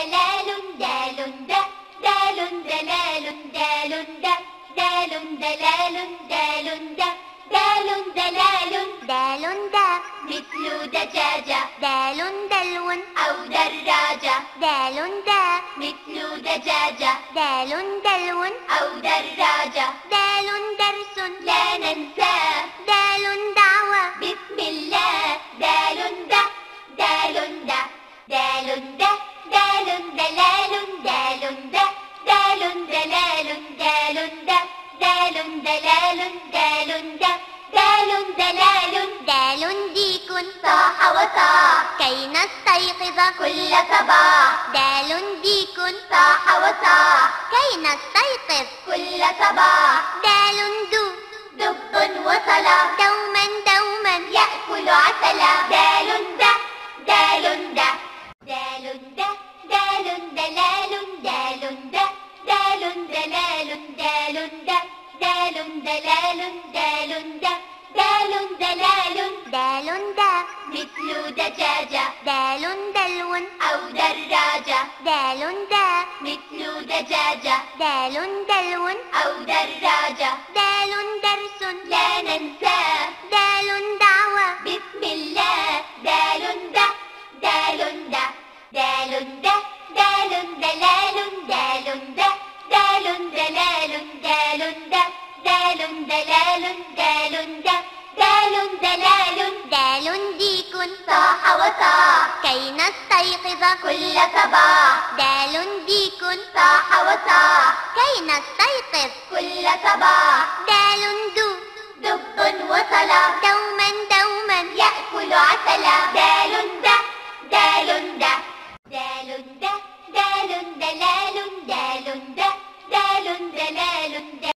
دلال دال د دال دلال دال د دال دلال دال د دال دلال دال دا. مثل دجاجة دال دلو أو دراجة دال دا. مثل دجاجة دال دلو أو دراجة دال درس لا ننساه دال دلال دال د دال دلال دال ديك صاح وصاح كي نستيقظ كل صباح. دال ديك صاح وصاح كي نستيقظ كل صباح. دال دو. دب وصلا. دوما دوما. يأكل عسلا. دال د دال د دلال دال د دال دلال دال دا مثل دجاجة دال دلو أو دراجة دال دا مثل دجاجة دال دلو أو دراجة دال درس لا ننساه دال دعوة بسم الله دال د دال د دال د دال دلال دال د دال دلال دال د دال دلال دال د دال دلال دال ديك صاح وصاح. كي نستيقظ كل صباح. دال ديك صاح وصاح. كي نستيقظ كل صباح. دال دو. دب وصلا دوما دوما. يأكل عسلا. دال د دال د دال د دال دلال